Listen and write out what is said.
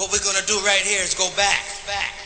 What we're gonna do right here is go back, back.